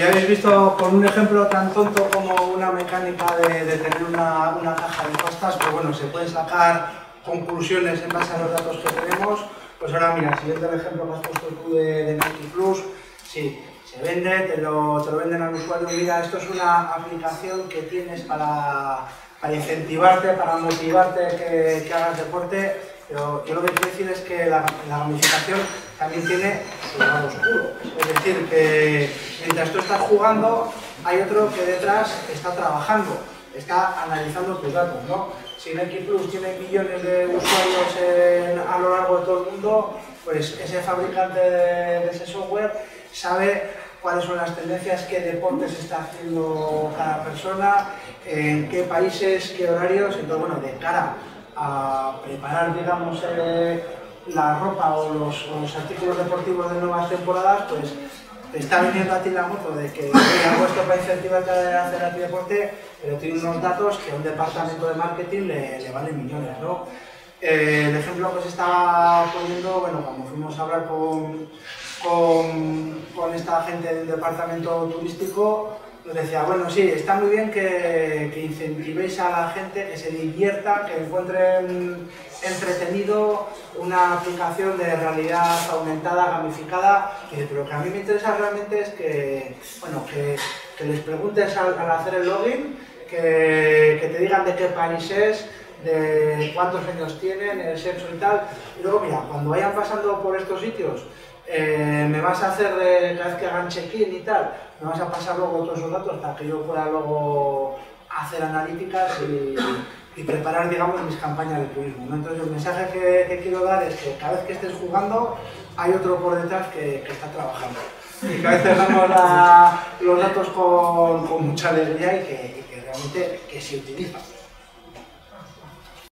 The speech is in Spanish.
Ya habéis visto con un ejemplo tan tonto como una mecánica de, de tener una, una, caja de pastas, pues bueno, se pueden sacar conclusiones en base a los datos que tenemos. Pues ahora mira, siguiendo el ejemplo que has puesto tú de, de Nike Plus, sí, se vende, te lo, te lo, venden al usuario, mira, esto es una aplicación que tienes para, para incentivarte, para motivarte que, que hagas deporte, pero yo lo que quiero decir es que la, la gamificación también tiene Es decir, que mientras tú estás jugando, hay otro que detrás está trabajando, está analizando tus datos. ¿no? Si Nike Plus tiene millones de usuarios a lo largo de todo el mundo, pues ese fabricante de, de ese software sabe cuáles son las tendencias, qué deportes está haciendo cada persona, en qué países, qué horarios, entonces bueno, de cara a preparar, digamos, eh, la ropa o los, artículos deportivos de nuevas temporadas, pues está viniendo a ti la moto de que hago esto para incentivarte a hacer a ti deporte, pero tiene unos datos que a un departamento de marketing le, le valen millones, ¿no? Eh, el ejemplo que se estaba poniendo, bueno, cuando fuimos a hablar con esta gente del departamento turístico, nos decía, bueno, sí, está muy bien que, que, incentivéis a la gente, que se divierta, que encuentren entretenido una aplicación de realidad aumentada, gamificada, pero lo que a mí me interesa realmente es que, bueno, que, que les preguntes al, al, hacer el login, que, que te digan de qué país es, de cuántos años tienen, el sexo y tal. Y luego, mira, cuando vayan pasando por estos sitios, eh, me vas a hacer cada vez que hagan check-in y tal, me vas a pasar luego todos esos datos para que yo pueda luego hacer analíticas y, y preparar, digamos, mis campañas de turismo. ¿no? Entonces, el mensaje que, quiero dar es que cada vez que estés jugando, hay otro por detrás que, está trabajando. Y que a veces damos la, los datos con, mucha alegría y que, y que realmente que se utilizan.